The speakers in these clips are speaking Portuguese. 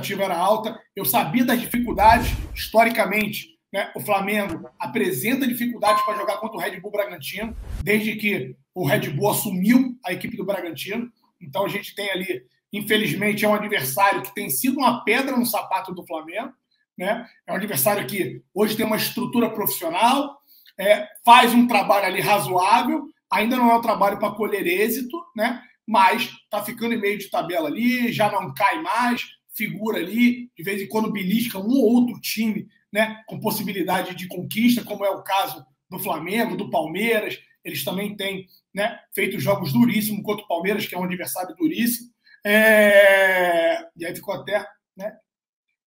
expectativa era alta. Eu sabia das dificuldades, historicamente. Né? O Flamengo apresenta dificuldades para jogar contra o Red Bull Bragantino, desde que o Red Bull assumiu a equipe do Bragantino. Então a gente tem ali, infelizmente, é um adversário que tem sido uma pedra no sapato do Flamengo. Né? É um adversário que hoje tem uma estrutura profissional, é, faz um trabalho ali razoável, ainda não é um trabalho para colher êxito, né? mas está ficando em meio de tabela ali, já não cai mais, figura ali, de vez em quando belisca um ou outro time né, com possibilidade de conquista, como é o caso do Flamengo, do Palmeiras. Eles também têm né, feito jogos duríssimos contra o Palmeiras, que é um adversário duríssimo. É... E aí ficou até né,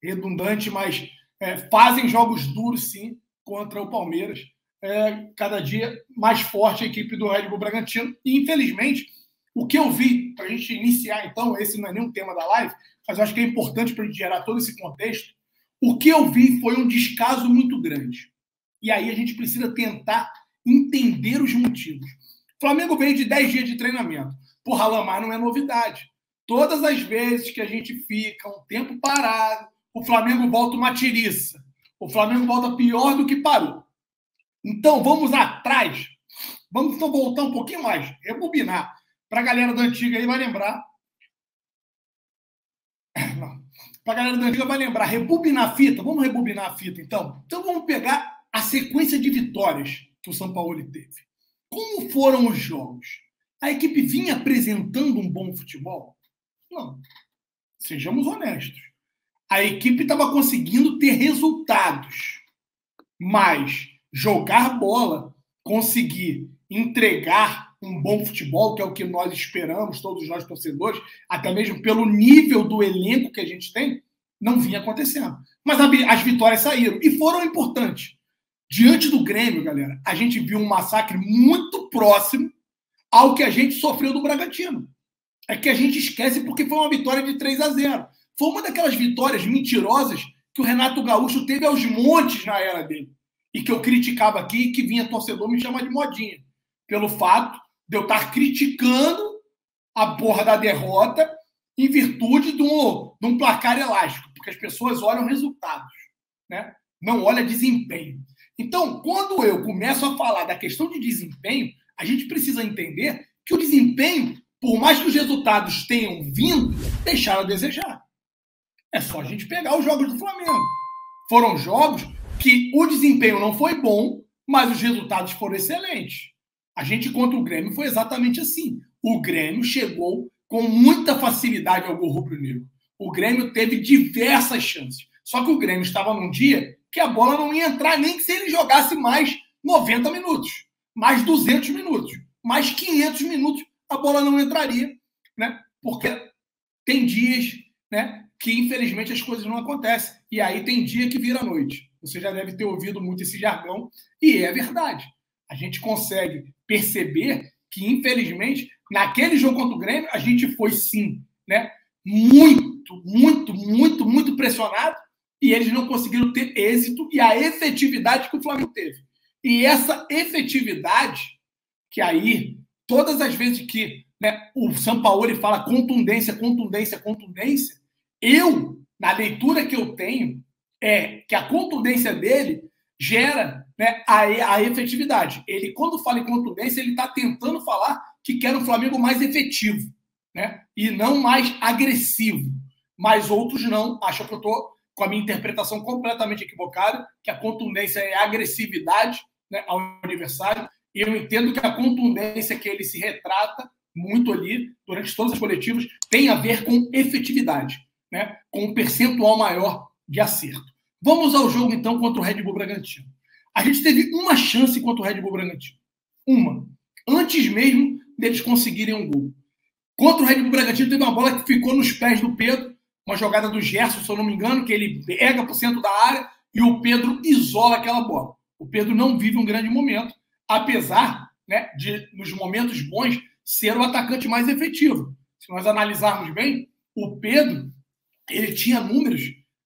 redundante, mas é, fazem jogos duros, sim, contra o Palmeiras. É, cada dia mais forte a equipe do Red Bull Bragantino. E, infelizmente, o que eu vi, para a gente iniciar, então, esse não é nenhum tema da live, mas eu acho que é importante para a gente gerar todo esse contexto. O que eu vi foi um descaso muito grande. E aí a gente precisa tentar entender os motivos. O Flamengo veio de 10 dias de treinamento. Porra, Lamar não é novidade. Todas as vezes que a gente fica um tempo parado, o Flamengo volta uma tiriça. O Flamengo volta pior do que parou. Então, vamos atrás. Vamos então voltar um pouquinho mais, rebobinar. Para a galera da antiga aí vai lembrar. Para a galera da antiga vai lembrar, rebobinar a fita. Vamos rebobinar a fita, então? Então vamos pegar a sequência de vitórias que o São Paulo teve. Como foram os jogos? A equipe vinha apresentando um bom futebol? Não. Sejamos honestos a equipe estava conseguindo ter resultados, mas jogar bola, conseguir entregar um bom futebol, que é o que nós esperamos, todos nós torcedores, até mesmo pelo nível do elenco que a gente tem, não vinha acontecendo. Mas as vitórias saíram e foram importantes. Diante do Grêmio, galera, a gente viu um massacre muito próximo ao que a gente sofreu do Bragantino. É que a gente esquece porque foi uma vitória de 3 a 0. Foi uma daquelas vitórias mentirosas que o Renato Gaúcho teve aos montes na era dele. E que eu criticava aqui, que vinha torcedor me chamar de modinha. Pelo fato de eu estar criticando a porra da derrota em virtude de um, de um placar elástico. Porque as pessoas olham resultados, né? não olham desempenho. Então, quando eu começo a falar da questão de desempenho, a gente precisa entender que o desempenho, por mais que os resultados tenham vindo, deixaram a desejar. É só a gente pegar os jogos do Flamengo. Foram jogos que o desempenho não foi bom, mas os resultados foram excelentes. A gente contra o Grêmio foi exatamente assim. O Grêmio chegou com muita facilidade ao gol rubro-negro. O Grêmio teve diversas chances. Só que o Grêmio estava num dia que a bola não ia entrar nem se ele jogasse mais 90 minutos, mais 200 minutos, mais 500 minutos, a bola não entraria, né? Porque tem dias, né, que infelizmente as coisas não acontecem. E aí tem dia que vira noite. Você já deve ter ouvido muito esse jargão, e é verdade. A gente consegue perceber que, infelizmente, naquele jogo contra o Grêmio, a gente foi sim, né? Muito, muito, muito, muito pressionado, e eles não conseguiram ter êxito e a efetividade que o Flamengo teve. E essa efetividade, que aí, todas as vezes que né, o São Paulo fala contundência, contundência, contundência, eu, na leitura que eu tenho, é que a contundência dele gera né, a, a efetividade. Ele, quando fala em contundência, ele está tentando falar que quer um Flamengo mais efetivo né, e não mais agressivo. Mas outros não. Acham que eu estou com a minha interpretação completamente equivocada, que a contundência é a agressividade né, ao adversário. E eu entendo que a contundência que ele se retrata muito ali, durante todas as coletivas, tem a ver com efetividade né, com um percentual maior de acerto. Vamos ao jogo, então, contra o Red Bull Bragantino. A gente teve uma chance contra o Red Bull Bragantino. Uma. Antes mesmo deles conseguirem um gol. Contra o Red Bull Bragantino, teve uma bola que ficou nos pés do Pedro, uma jogada do Gerson, se eu não me engano, que ele pega para o centro da área e o Pedro isola aquela bola. O Pedro não vive um grande momento, apesar né, de, nos momentos bons, ser o atacante mais efetivo. Se nós analisarmos bem, o Pedro ele tinha números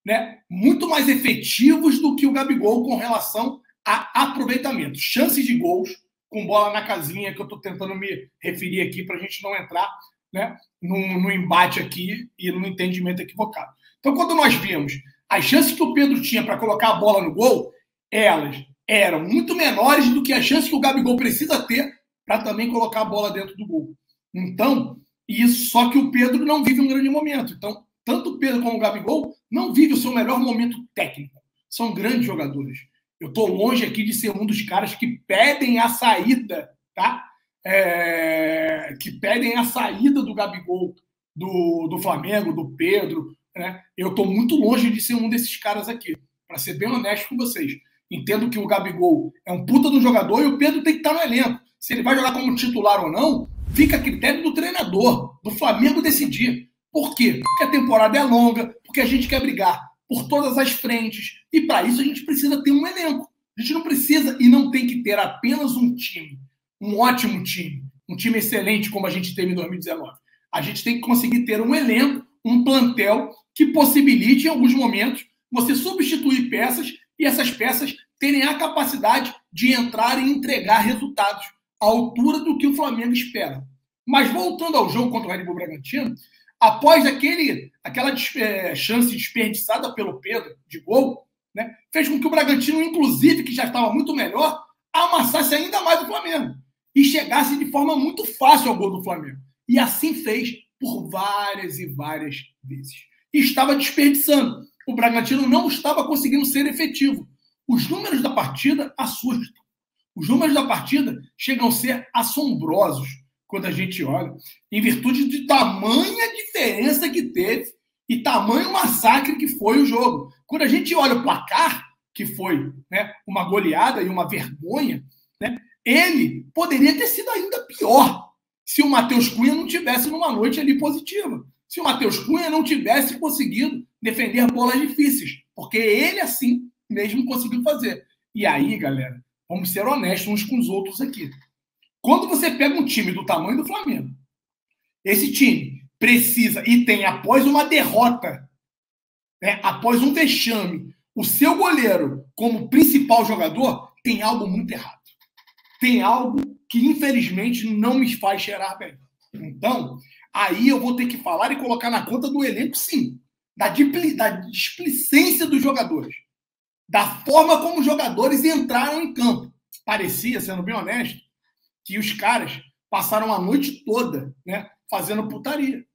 né, muito mais efetivos do que o Gabigol com relação a aproveitamento. Chances de gols com bola na casinha, que eu estou tentando me referir aqui para a gente não entrar né, no, no embate aqui e no entendimento equivocado. Então, quando nós vimos as chances que o Pedro tinha para colocar a bola no gol, elas eram muito menores do que as chances que o Gabigol precisa ter para também colocar a bola dentro do gol. Então, isso só que o Pedro não vive um grande momento. Então, tanto Pedro como o Gabigol não vive o seu melhor momento técnico. São grandes jogadores. Eu estou longe aqui de ser um dos caras que pedem a saída, tá? É... que pedem a saída do Gabigol do, do Flamengo, do Pedro. Né? Eu estou muito longe de ser um desses caras aqui, para ser bem honesto com vocês. Entendo que o Gabigol é um puta do jogador e o Pedro tem que estar no elenco. Se ele vai jogar como titular ou não, fica a critério do treinador, do Flamengo decidir. Por quê? Porque a temporada é longa, porque a gente quer brigar por todas as frentes. E para isso a gente precisa ter um elenco. A gente não precisa e não tem que ter apenas um time, um ótimo time, um time excelente como a gente teve em 2019. A gente tem que conseguir ter um elenco, um plantel que possibilite, em alguns momentos, você substituir peças e essas peças terem a capacidade de entrar e entregar resultados à altura do que o Flamengo espera. Mas voltando ao jogo contra o Red Bull Bragantino, após aquele, aquela é, chance desperdiçada pelo Pedro de gol, né, fez com que o Bragantino, inclusive, que já estava muito melhor, amassasse ainda mais o Flamengo e chegasse de forma muito fácil ao gol do Flamengo. E assim fez por várias e várias vezes. E estava desperdiçando. O Bragantino não estava conseguindo ser efetivo. Os números da partida assustam. Os números da partida chegam a ser assombrosos quando a gente olha, em virtude de tamanha diferença que teve e tamanho massacre que foi o jogo. Quando a gente olha o placar, que foi né, uma goleada e uma vergonha, né, ele poderia ter sido ainda pior se o Matheus Cunha não tivesse numa noite ali positiva. Se o Matheus Cunha não tivesse conseguido defender bolas difíceis, porque ele assim mesmo conseguiu fazer. E aí, galera, vamos ser honestos uns com os outros aqui. Quando você pega um time do tamanho do Flamengo, esse time precisa e tem, após uma derrota, né, após um vexame, o seu goleiro como principal jogador, tem algo muito errado. Tem algo que, infelizmente, não me faz cheirar bem. Então, aí eu vou ter que falar e colocar na conta do elenco, sim. Da, da displicência dos jogadores. Da forma como os jogadores entraram em campo. Parecia, sendo bem honesto, que os caras passaram a noite toda né, fazendo putaria.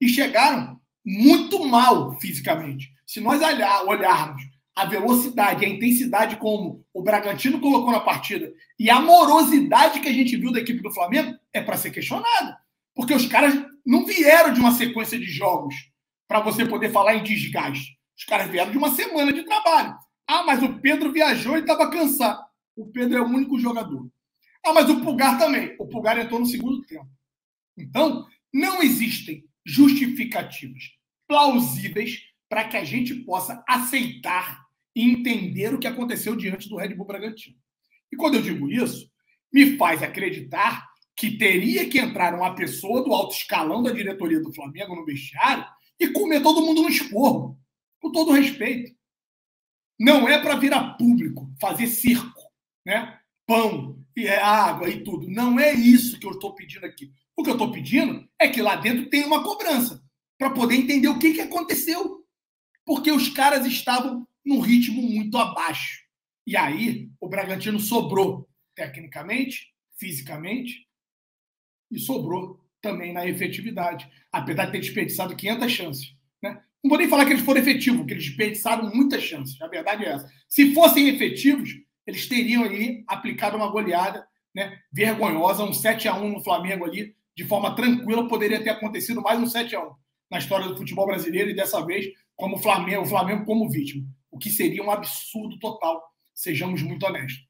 E chegaram muito mal fisicamente. Se nós olhar, olharmos a velocidade, a intensidade como o Bragantino colocou na partida e a morosidade que a gente viu da equipe do Flamengo, é para ser questionada. Porque os caras não vieram de uma sequência de jogos para você poder falar em desgaste. Os caras vieram de uma semana de trabalho. Ah, mas o Pedro viajou e estava cansado. O Pedro é o único jogador. Ah, mas o Pulgar também. O Pulgar entrou no segundo tempo. Então, não existem justificativas plausíveis para que a gente possa aceitar e entender o que aconteceu diante do Red Bull Bragantino. E quando eu digo isso, me faz acreditar que teria que entrar uma pessoa do alto escalão da diretoria do Flamengo no vestiário e comer todo mundo no esporro, com todo respeito. Não é para virar público, fazer circo, né? Pão, e é água e tudo. Não é isso que eu estou pedindo aqui. O que eu estou pedindo é que lá dentro tenha uma cobrança para poder entender o que, que aconteceu. Porque os caras estavam num ritmo muito abaixo. E aí o Bragantino sobrou tecnicamente, fisicamente e sobrou também na efetividade, apesar de ter desperdiçado 500 chances. Né? Não vou nem falar que eles foram efetivos, que eles desperdiçaram muitas chances. A verdade é essa. Se fossem efetivos, eles teriam ali aplicado uma goleada né, vergonhosa, um 7 a 1 no Flamengo ali, de forma tranquila, poderia ter acontecido mais um 7 a 1 na história do futebol brasileiro e dessa vez como o Flamengo, o Flamengo como vítima, o que seria um absurdo total, sejamos muito honestos.